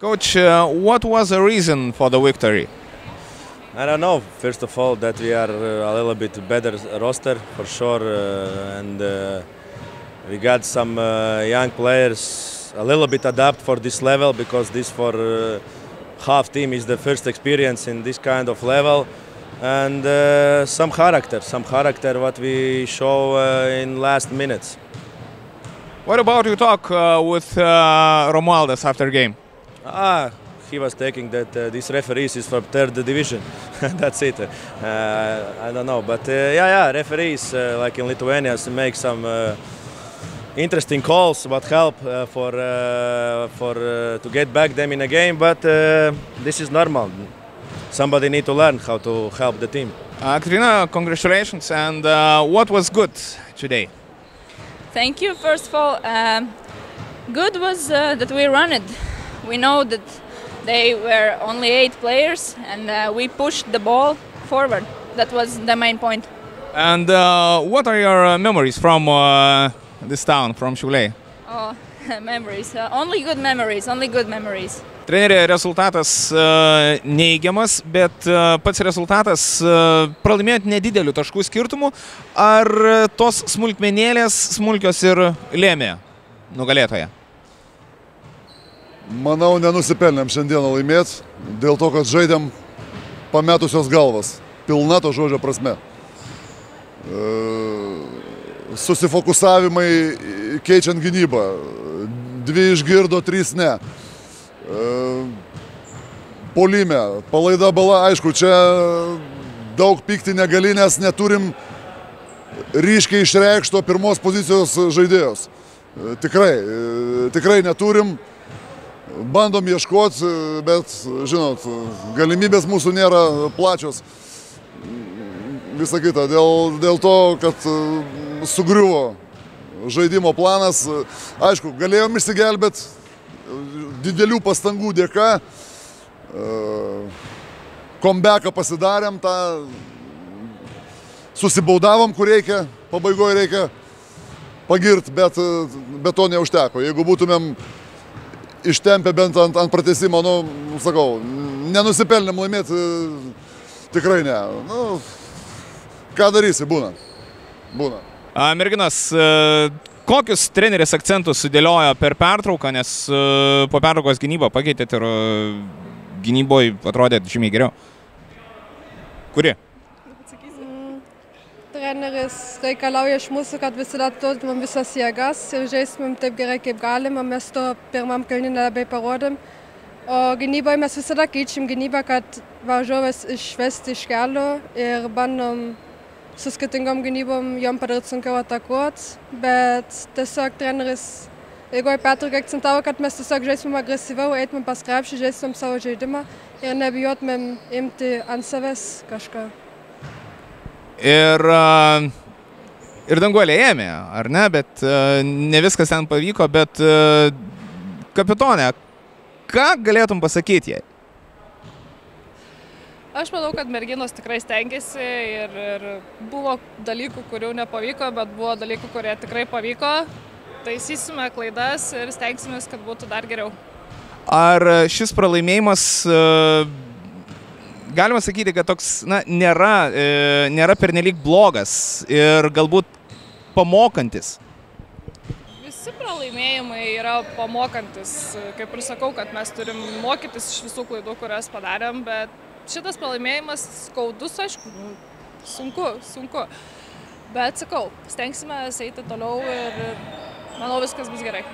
Coach, uh, what was the reason for the victory? I don't know. First of all, that we are uh, a little bit better roster for sure, uh, and uh, we got some uh, young players a little bit adapt for this level because this for uh, half team is the first experience in this kind of level, and some character, some character what we show in last minutes. What about you talk with uh, Romualdas after game? Ah, he was taking that uh, this referees is from third division. That's it. Uh, I don't know, but uh, yeah, yeah, referees uh, like in Lithuania make some uh, interesting calls, what help uh, for uh, for uh, to get back them in a game. But uh, this is normal. Somebody need to learn how to help the team. Uh, Katrina, congratulations. And uh, what was good today? Thank you. First of all, um, good was uh, that we run it. We know that they were only eight players, and uh, we pushed the ball forward. That was the main point. And uh, what are your uh, memories from uh, this town, from Šiauliai? Oh, memories. Uh, only good memories. Only good memories. Trenerė, rezultatas neįgiamas, bet pats rezultatas pralaimėjot nedidelių taškų skirtumų. Ar tos smulkmenėlės smulkios ir lėmė nugalėtoje? Manau, nenusipelnėm šiandieną laimėti, dėl to, kad žaidėm pametusios galvas. Pilna to žodžio prasme. E, Susifokusavimai keičiant gynybą. Dvi išgirdo, trys ne. E, Polime, palaida bala, aišku, čia daug pykti negali, nes neturim ryškiai išreikšto pirmos pozicijos žaidėjos. E, Tikrai, tikrai neturim bandom ieškoti, bet, žinot, galimybės mūsų nėra plačios. Visą kitą, dėl, dėl to, kad sugriuvo žaidimo planas, aišku, galėjom išsigelbėti didelių pastangų dėka. Kombeką pasidarėm, tą susibaudavom, kur reikia, pabaigoje reikia pagirti, bet, bet to neužteko. Jeigu būtumėm ištempę bent ant, ant pratesimo, nu, sakau, nenusipelnėm laimėti, tikrai ne. Nu, ką darysi, būna. Būna. A, Merginas, e, kokius treneris akcentus sudėliojo per pertrauką, nes e, po pertraukos gynybą pakeitėt ir gynyboje atrodėt žymiai geriau. Kuri? Treneris reikalauja iš mūsų, kad visi atiduotumėm visas jėgas ir žaistumėm taip gerai, kaip galim, o mes to pirmam kalniui nelabai parodėm. O gynyboje mes visada keičiam gynybą, kad varžovės išvesti iš kelio ir bandom su skirtingom gynybom jom padaryti sunkiau atakuoti, bet tiesiog treneris ilgoje pertraukoje akcentavo, kad mes tiesiog žaistumėm agresyviau, eitumėm pas krepšį, žaistumėm savo žaidimą ir nebijotumėm imti ant savęs kažką. Ir, ir danguolė ėmė, ar ne, bet ne viskas ten pavyko, bet a, kapitonė, ką galėtum pasakyti jai? Aš manau, kad merginos tikrai stengiasi ir, ir buvo dalykų, kurių nepavyko, bet buvo dalykų, kurie tikrai pavyko. Taisysime klaidas ir stengsime, kad būtų dar geriau. Ar šis pralaimėjimas, a, galima sakyti, kad toks na, nėra, e, nėra pernelyg blogas ir galbūt pamokantis? Visi pralaimėjimai yra pamokantis. Kaip ir sakau, kad mes turim mokytis iš visų klaidų, kurias padarėm, bet šitas pralaimėjimas skaudus, aišku, nu, sunku, sunku. Bet sakau, stengsime eiti toliau ir manau viskas bus gerai.